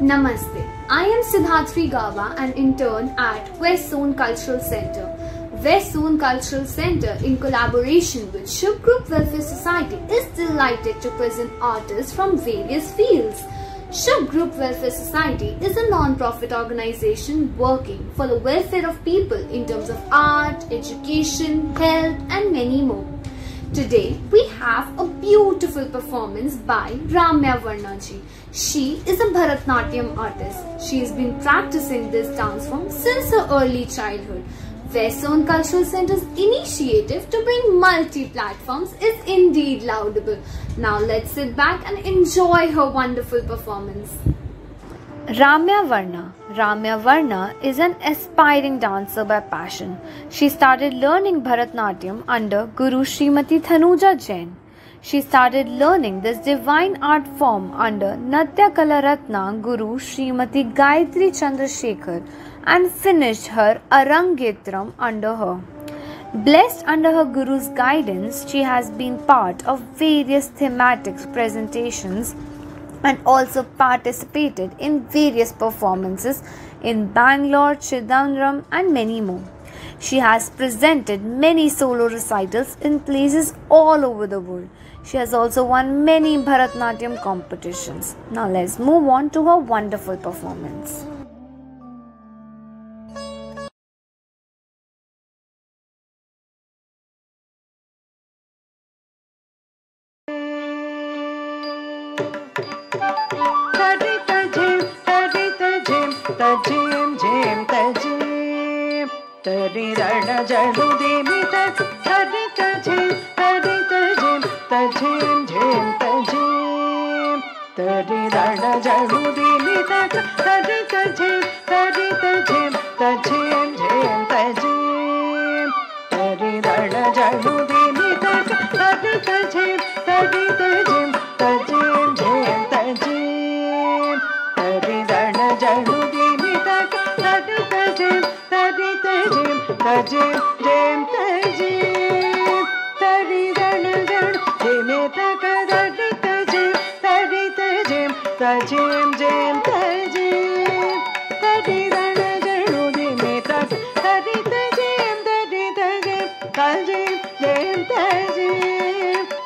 Namaste. I am Siddharthi Gawa, an intern at West Zone Cultural Center. West Zone Cultural Center, in collaboration with Shub Group Welfare Society, is delighted to present artists from various fields. Shub Group Welfare Society is a non-profit organization working for the welfare of people in terms of art, education, health and many more. Today we have a beautiful performance by Ramya Varnaji. She is a Bharatnatyam artist. She has been practicing this dance form since her early childhood. West Zone Cultural Center's initiative to bring multi-platforms is indeed laudable. Now let's sit back and enjoy her wonderful performance. Ramya Varna. Ramya Varna is an aspiring dancer by passion. She started learning Bharatnatyam under Guru Srimati Thanuja Jain. She started learning this divine art form under Natya Kalaratna Guru Srimati Gayatri Chandrasekhar and finished her Arangetram under her. Blessed under her Guru's guidance, she has been part of various thematic presentations and also participated in various performances in Bangalore, Chidambaram, and many more. She has presented many solo recitals in places all over the world. She has also won many Bharatnatyam competitions. Now let's move on to her wonderful performance. तरिरणजलुदिमितरि तजे तरि तजे तजे झे तजे ूरि तरि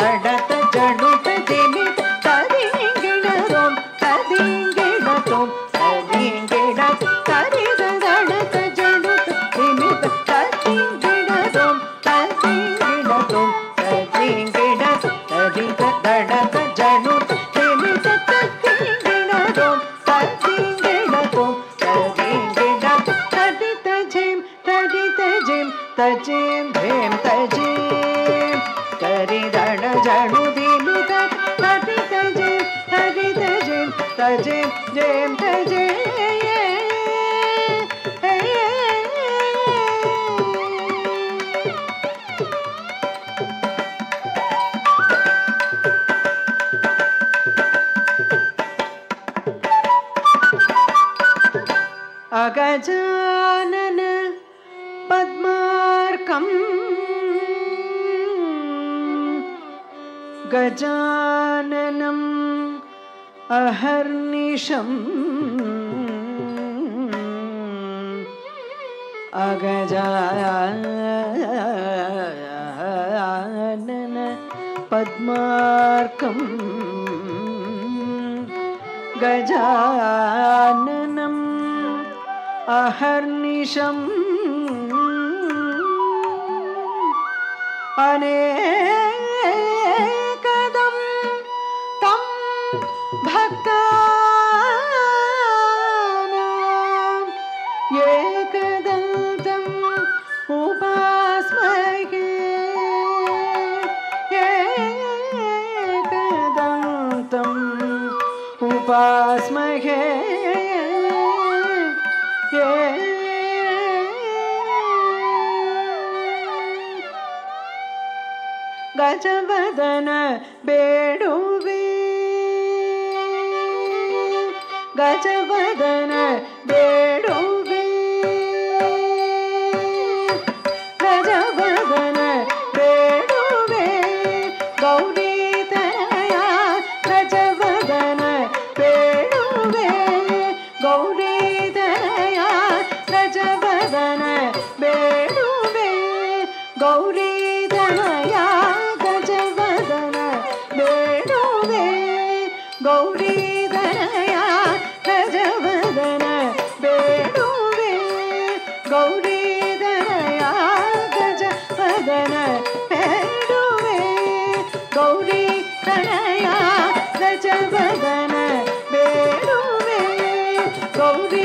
तड़त जड़ुट दिन गजाननम् अहर्निशम् अगजानन पद्मार्कम् गजाननम अहर्निशम अने भक्तानाम् एकदन्तम् उपास्महे एकदन्तम् उपास्महे गजवदन बेडू 来这 Glory.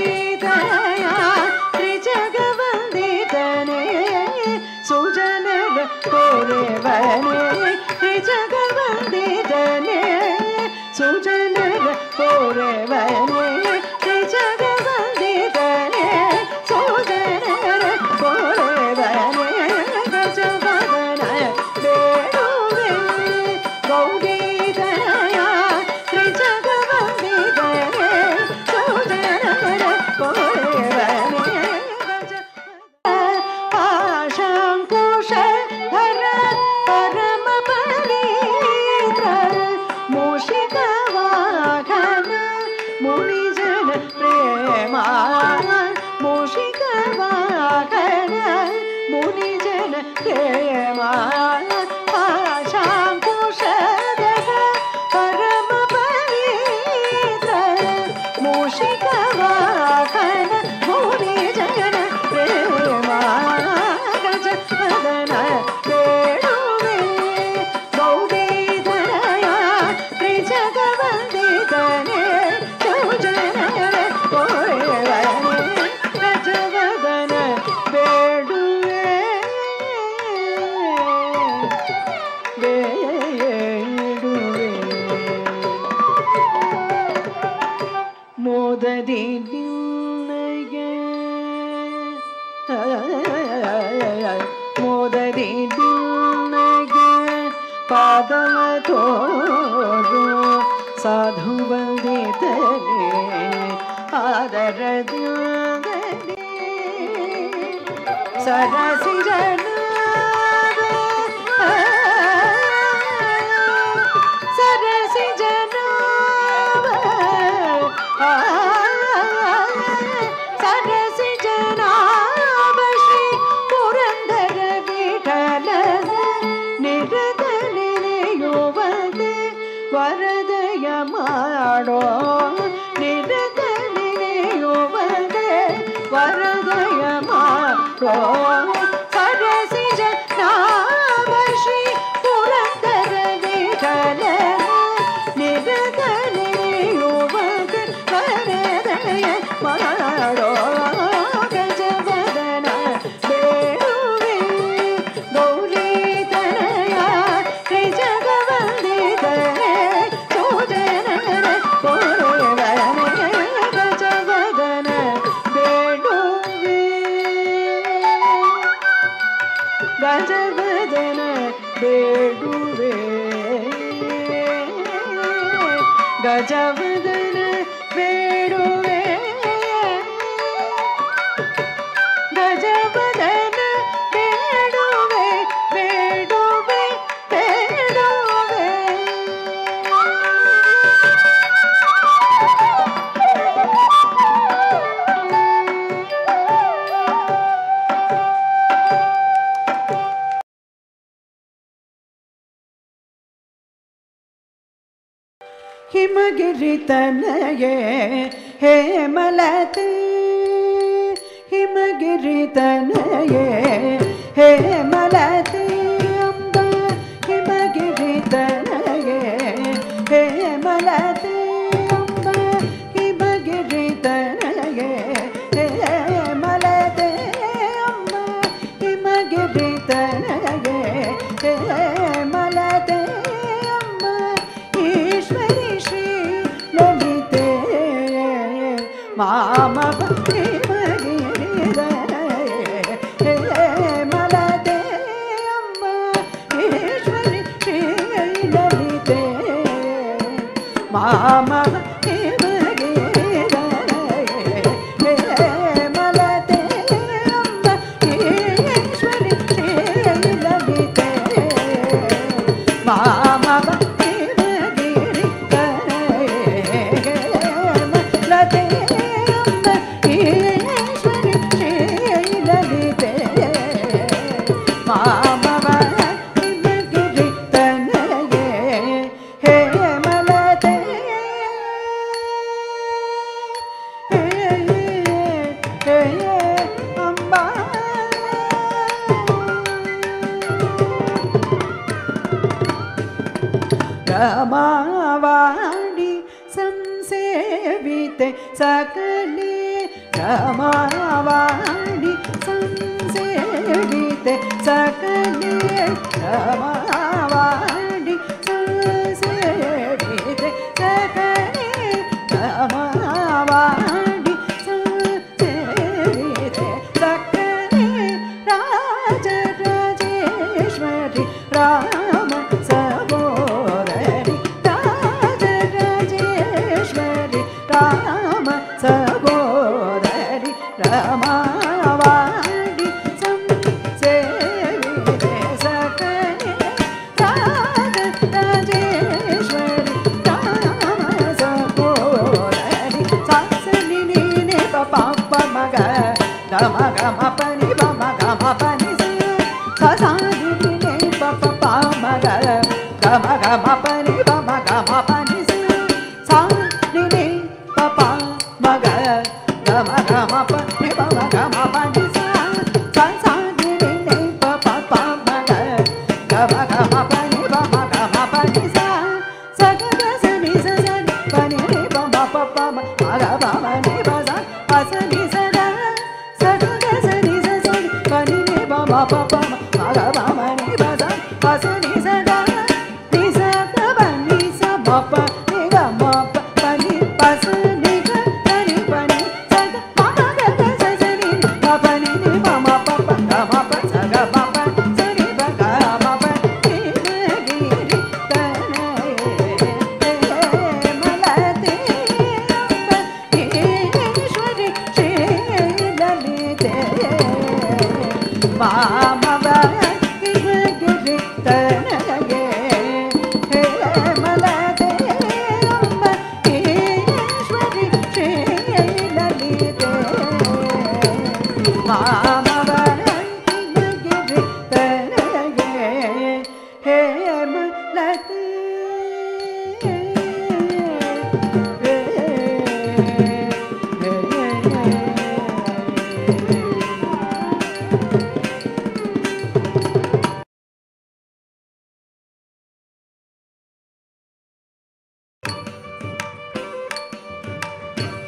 ಜಗದನ ಬೇಡುವೆ ಗಜವ तनये हेमलत् हिमगिरितन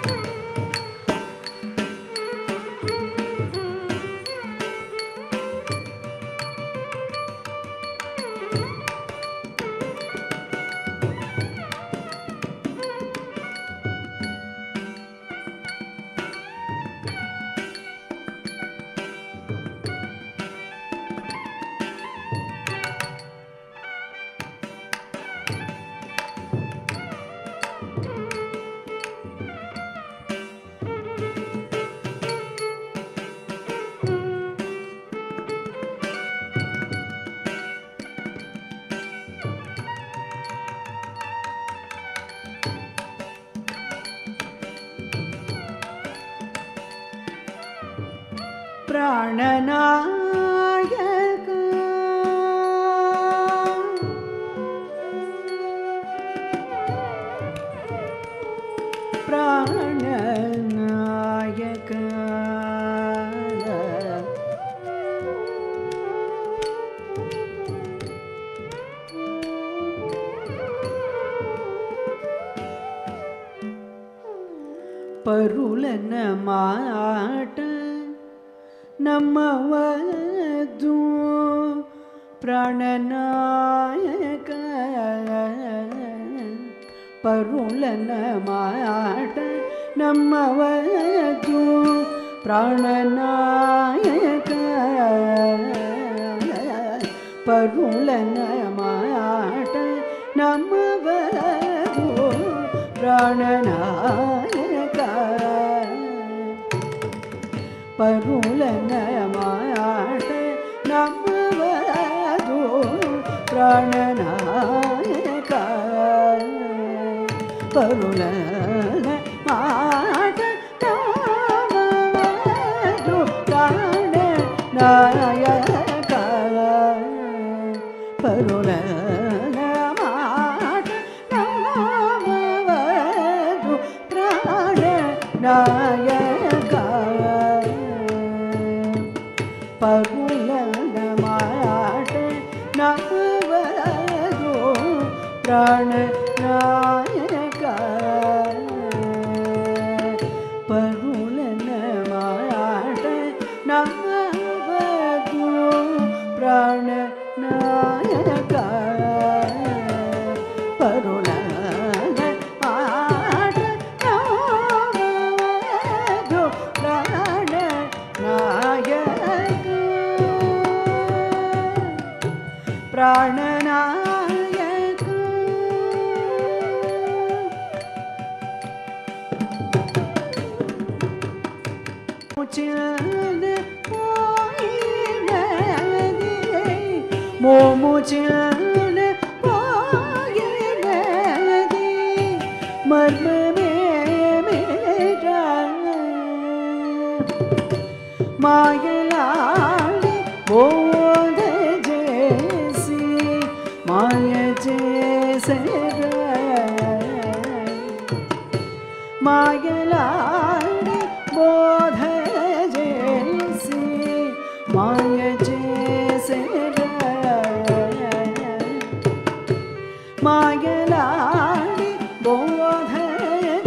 음. പ്രാണനായക പ്രാണനായക പരുളന മാട്ട ನಮ್ಮವದು ಪ್ರಾಣನಾಯಕ ಪರುಲನ ಮಾಟ ನಮ್ಮವದು ಪ್ರಾಣನಾಯಕ ಪರುಳನ ಮಾಟ ನಮ್ಮವದು ಪ್ರಾಣನಾಯಕ ಪರುಳನ ಮಾಟ ನಮ್ಮವದು ಪ್ರಾಣನಾಯಕ ಪರುಳನ பிராண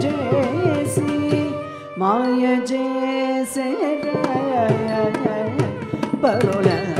jaisi maya jaisi parola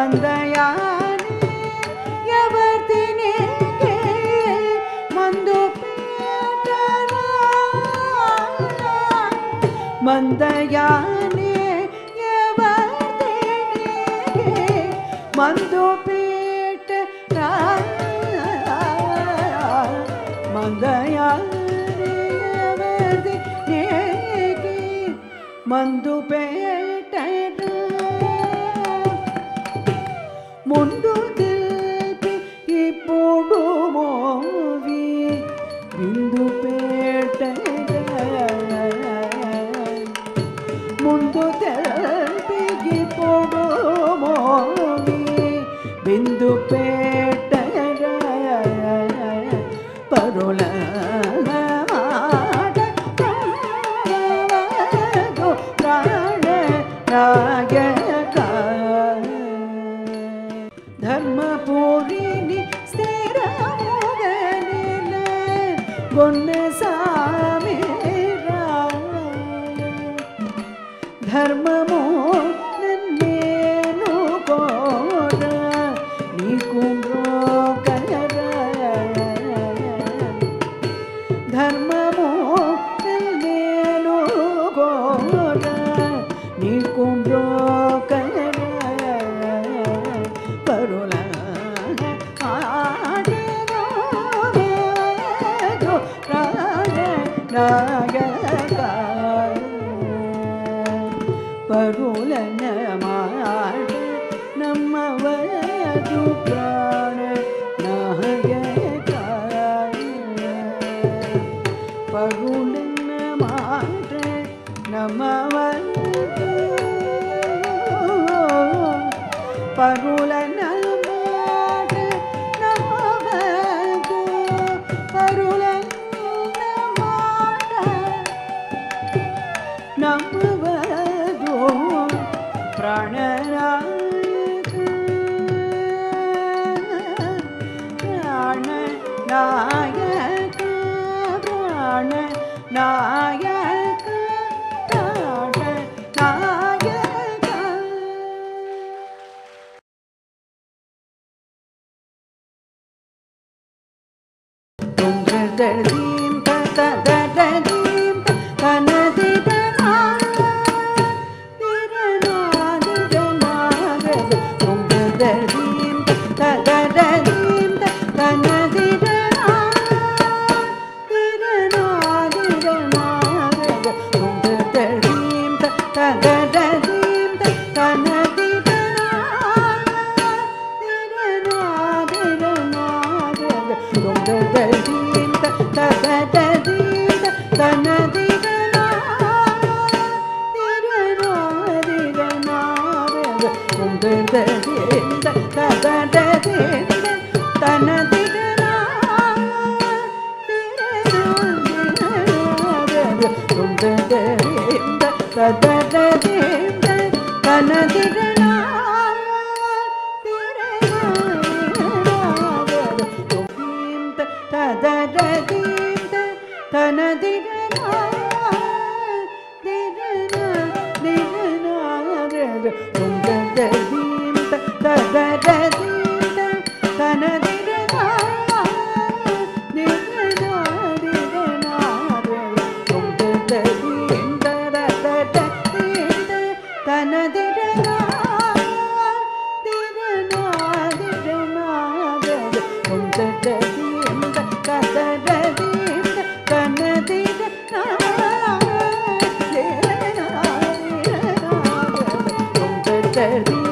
ಮಂದಯಾನೆ ಯವರ್ತಿನಿಗೆ ಮಂದು ಬೇಟರ ಮಂದಯಾನೆ ಯವರ್ತಿನಿಗೆ ಮಂದು ಪೀಠ ಮಂದಯಾನೆ ಯವರ್ತಿನಿಗೆ ಮಂದು ಪೇಟ muốn đôi நாயகா பிராண நாயக ser día.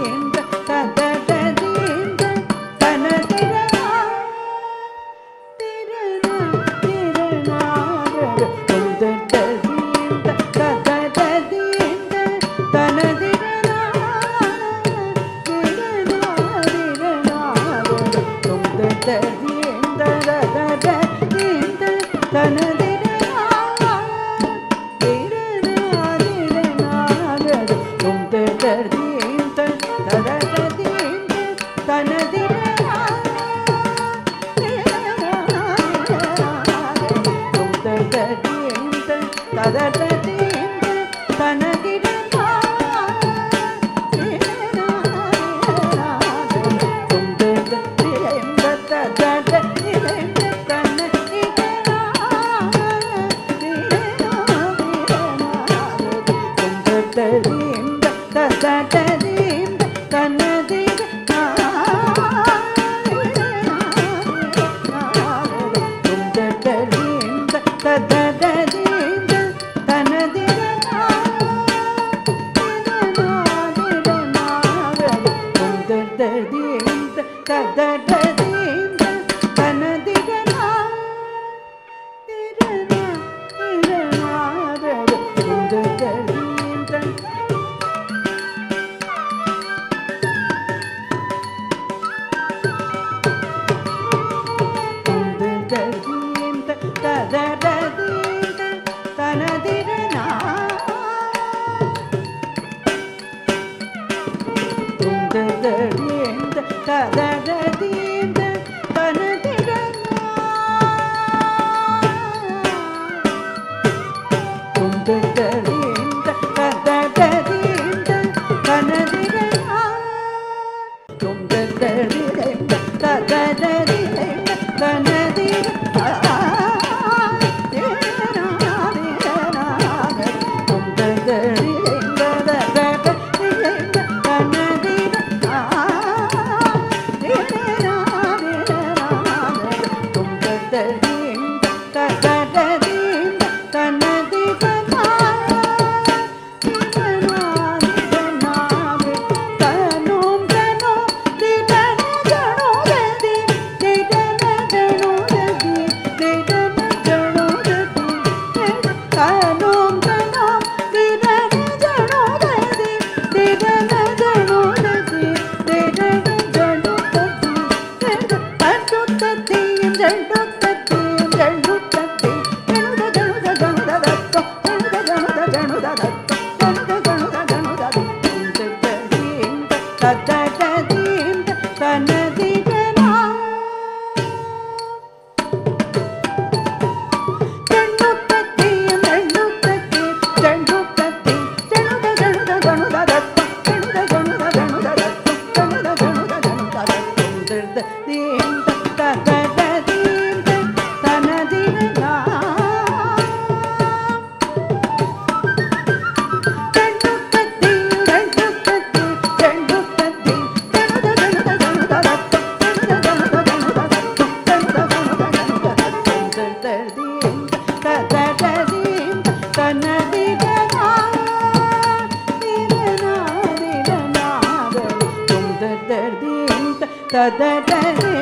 ததடரே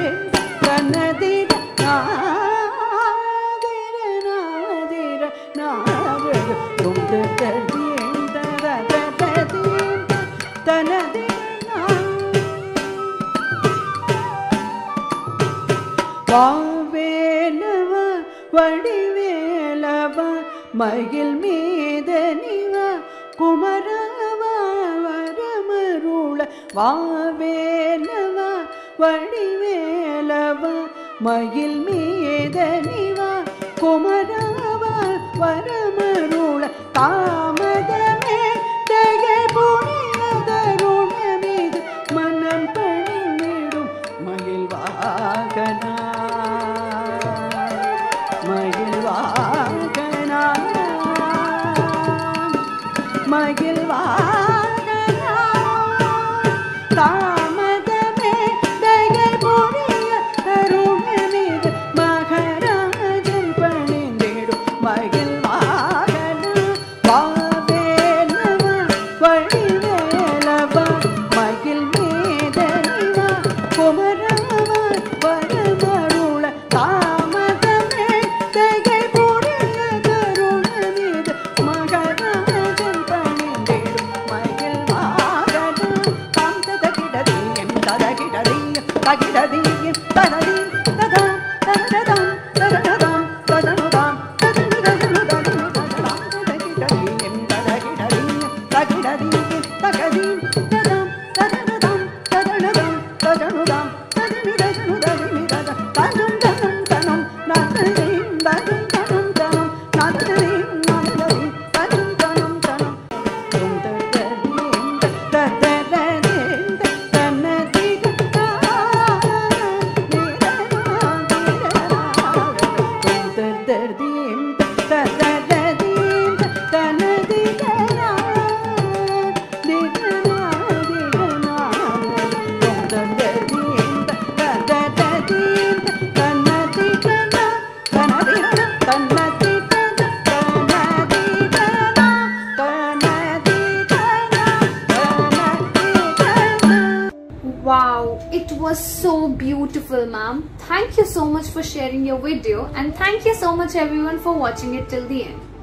கனதிர நாதிர நாதிர நாவடு தொண்டு தனதி வாவேலவ வடிவேலவ மகிழ் மீதனிவ குமரவ வரமருள வா வடிவேலவ மயில் and thank you so much everyone for watching it till the end.